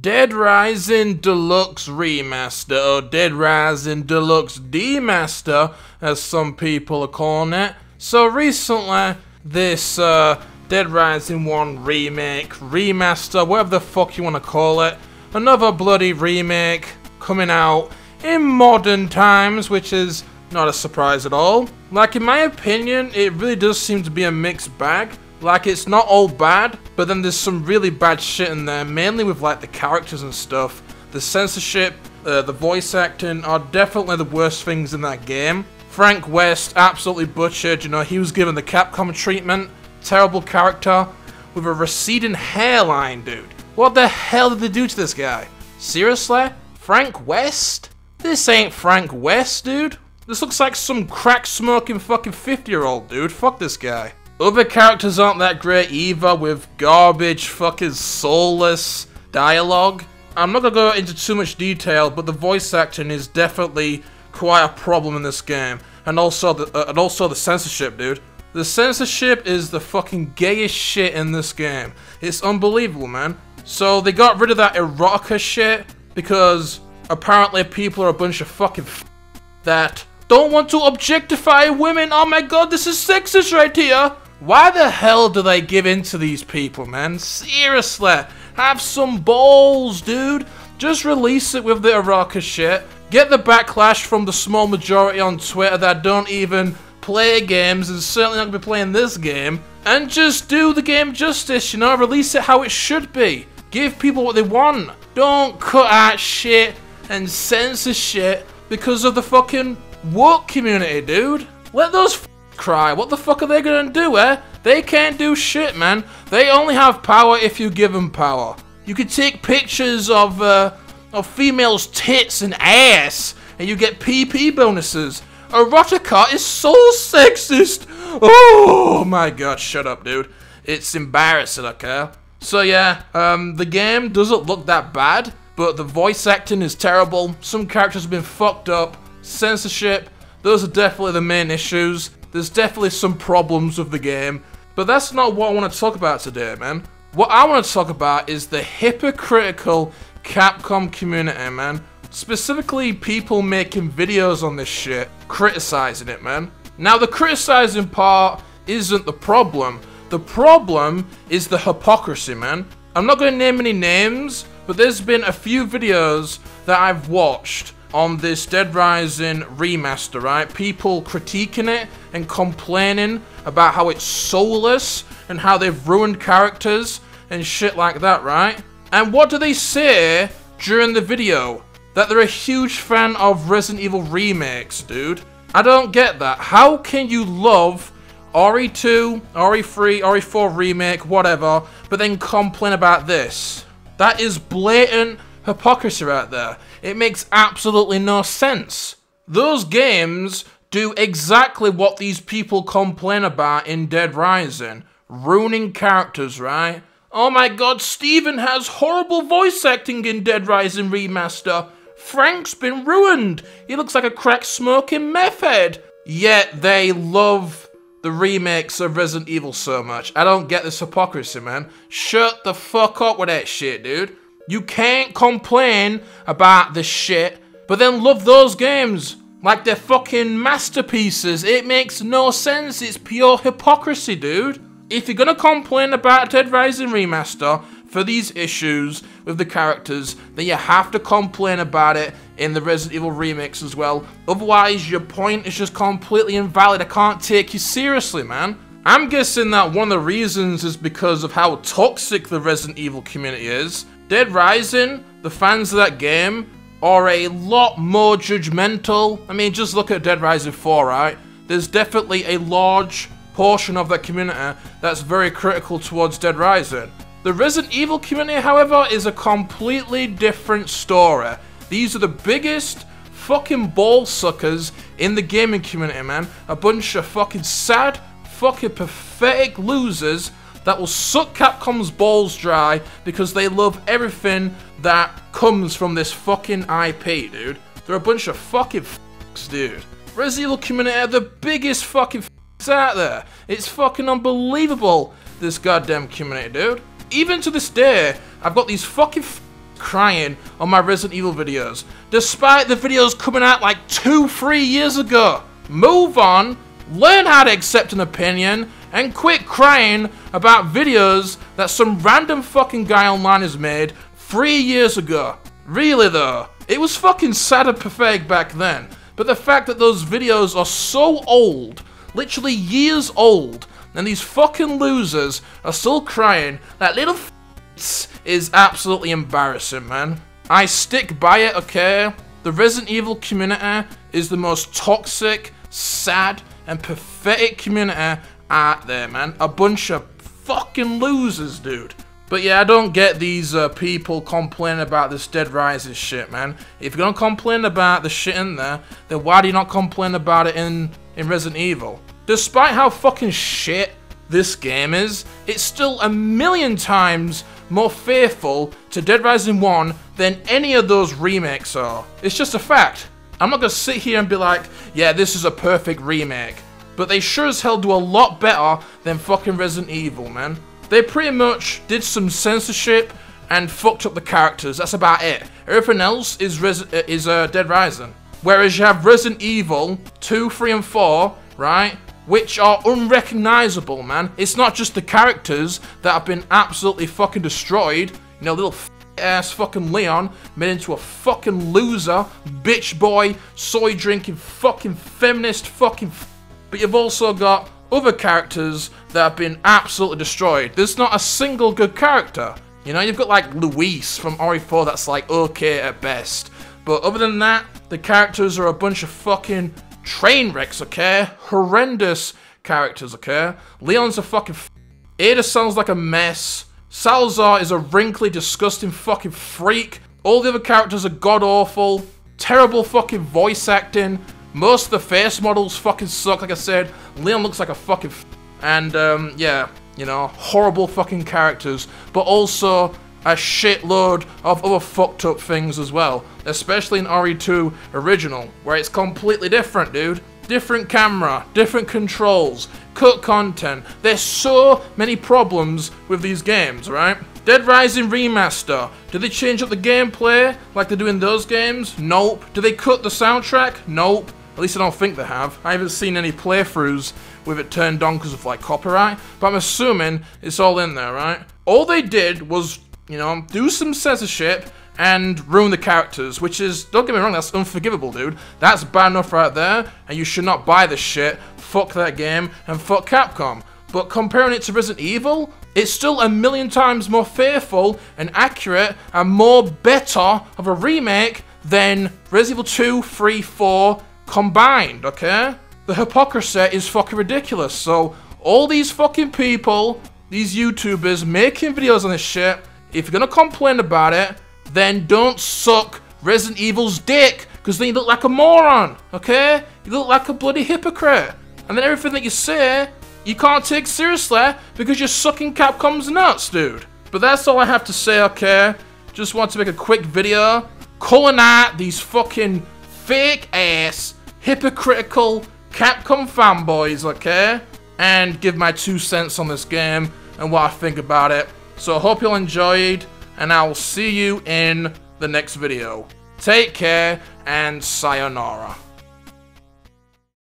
Dead Rising Deluxe Remaster, or Dead Rising Deluxe Demaster, as some people are calling it. So recently, this uh, Dead Rising 1 remake, remaster, whatever the fuck you want to call it, another bloody remake coming out in modern times, which is not a surprise at all. Like, in my opinion, it really does seem to be a mixed bag. Like, it's not all bad, but then there's some really bad shit in there, mainly with, like, the characters and stuff. The censorship, uh, the voice acting are definitely the worst things in that game. Frank West, absolutely butchered, you know, he was given the Capcom treatment. Terrible character, with a receding hairline, dude. What the hell did they do to this guy? Seriously? Frank West? This ain't Frank West, dude. This looks like some crack smoking fucking 50 year old, dude. Fuck this guy. Other characters aren't that great either, with garbage, fucking soulless dialogue. I'm not gonna go into too much detail, but the voice acting is definitely quite a problem in this game, and also the uh, and also the censorship, dude. The censorship is the fucking gayest shit in this game. It's unbelievable, man. So they got rid of that erotica shit because apparently people are a bunch of fucking that don't want to objectify women. Oh my god, this is sexist right here. Why the hell do they give in to these people, man? Seriously, have some balls, dude. Just release it with the erotica shit. Get the backlash from the small majority on Twitter that don't even play games and certainly not gonna be playing this game. And just do the game justice, you know? Release it how it should be. Give people what they want. Don't cut out shit and censor shit because of the fucking woke community, dude. Let those cry. What the fuck are they gonna do, eh? They can't do shit, man. They only have power if you give them power. You can take pictures of, uh, of females' tits and ass, and you get PP bonuses. Erotica is so sexist. Oh my god, shut up, dude. It's embarrassing, okay? So yeah, um, the game doesn't look that bad, but the voice acting is terrible. Some characters have been fucked up. Censorship, those are definitely the main issues. There's definitely some problems with the game, but that's not what I want to talk about today, man. What I want to talk about is the hypocritical Capcom community, man. Specifically, people making videos on this shit, criticizing it, man. Now, the criticizing part isn't the problem. The problem is the hypocrisy, man. I'm not going to name any names, but there's been a few videos that I've watched on this Dead Rising remaster, right? People critiquing it and complaining about how it's soulless and how they've ruined characters and shit like that, right? And what do they say during the video? That they're a huge fan of Resident Evil remakes, dude. I don't get that. How can you love RE2, RE3, RE4 remake, whatever, but then complain about this? That is blatant hypocrisy right there. It makes absolutely no sense. Those games do exactly what these people complain about in Dead Rising. Ruining characters, right? Oh my god, Steven has horrible voice acting in Dead Rising Remaster. Frank's been ruined. He looks like a crack smoking meth head. Yet they love the remakes of Resident Evil so much. I don't get this hypocrisy, man. Shut the fuck up with that shit, dude. You can't complain about the shit, but then love those games like they're fucking masterpieces. It makes no sense. It's pure hypocrisy, dude. If you're gonna complain about Dead Rising Remaster for these issues with the characters, then you have to complain about it in the Resident Evil remix as well. Otherwise, your point is just completely invalid. I can't take you seriously, man. I'm guessing that one of the reasons is because of how toxic the Resident Evil community is. Dead Rising, the fans of that game, are a lot more judgmental. I mean, just look at Dead Rising 4, right? There's definitely a large portion of that community that's very critical towards Dead Rising. The Resident Evil community, however, is a completely different story. These are the biggest fucking ball suckers in the gaming community, man. A bunch of fucking sad, fucking pathetic losers that will suck Capcom's balls dry because they love everything that comes from this fucking IP, dude. They're a bunch of fucking f***s, dude. Resident Evil community are the biggest fucking f***s out there. It's fucking unbelievable, this goddamn community, dude. Even to this day, I've got these fucking crying on my Resident Evil videos, despite the videos coming out like two, three years ago. Move on, learn how to accept an opinion, and quit crying about videos that some random fucking guy online has made three years ago. Really though, it was fucking sad and pathetic back then, but the fact that those videos are so old, literally years old, and these fucking losers are still crying that little is absolutely embarrassing, man. I stick by it, okay? The Resident Evil community is the most toxic, sad, and pathetic community out there, man. A bunch of fucking losers, dude. But yeah, I don't get these uh, people complaining about this Dead Rising shit, man. If you're gonna complain about the shit in there, then why do you not complain about it in, in Resident Evil? Despite how fucking shit this game is, it's still a million times more faithful to Dead Rising 1 than any of those remakes are. It's just a fact. I'm not gonna sit here and be like, yeah, this is a perfect remake. But they sure as hell do a lot better than fucking Resident Evil, man. They pretty much did some censorship and fucked up the characters. That's about it. Everything else is Res is uh, Dead Rising. Whereas you have Resident Evil 2, 3, and 4, right? which are unrecognizable, man. It's not just the characters that have been absolutely fucking destroyed. You know, little ass fucking Leon made into a fucking loser, bitch boy, soy drinking fucking feminist fucking. But you've also got other characters that have been absolutely destroyed. There's not a single good character. You know, you've got like Luis from RE4 that's like okay at best. But other than that, the characters are a bunch of fucking Train wrecks, okay? Horrendous characters, okay? Leon's a fucking Ada sounds like a mess. Salazar is a wrinkly, disgusting fucking freak. All the other characters are god-awful. Terrible fucking voice acting. Most of the face models fucking suck, like I said. Leon looks like a fucking And, um, yeah, you know, horrible fucking characters. But also, a shitload of other fucked up things as well, especially in RE2 Original, where it's completely different, dude. Different camera, different controls, cut content. There's so many problems with these games, right? Dead Rising Remaster. Did they change up the gameplay like they do in those games? Nope. Did they cut the soundtrack? Nope. At least I don't think they have. I haven't seen any playthroughs with it turned on because of like copyright, but I'm assuming it's all in there, right? All they did was you know, do some censorship and ruin the characters, which is, don't get me wrong, that's unforgivable, dude. That's bad enough right there, and you should not buy this shit. Fuck that game, and fuck Capcom. But comparing it to Resident Evil, it's still a million times more faithful and accurate and more better of a remake than Resident Evil 2, 3, 4 combined, okay? The hypocrisy is fucking ridiculous. So, all these fucking people, these YouTubers making videos on this shit, if you're gonna complain about it, then don't suck Resident Evil's dick, because then you look like a moron, okay? You look like a bloody hypocrite. And then everything that you say, you can't take seriously because you're sucking Capcom's nuts, dude. But that's all I have to say, okay? Just want to make a quick video calling out these fucking fake ass, hypocritical Capcom fanboys, okay? And give my two cents on this game and what I think about it. So I hope you all enjoyed, and I will see you in the next video. Take care, and sayonara.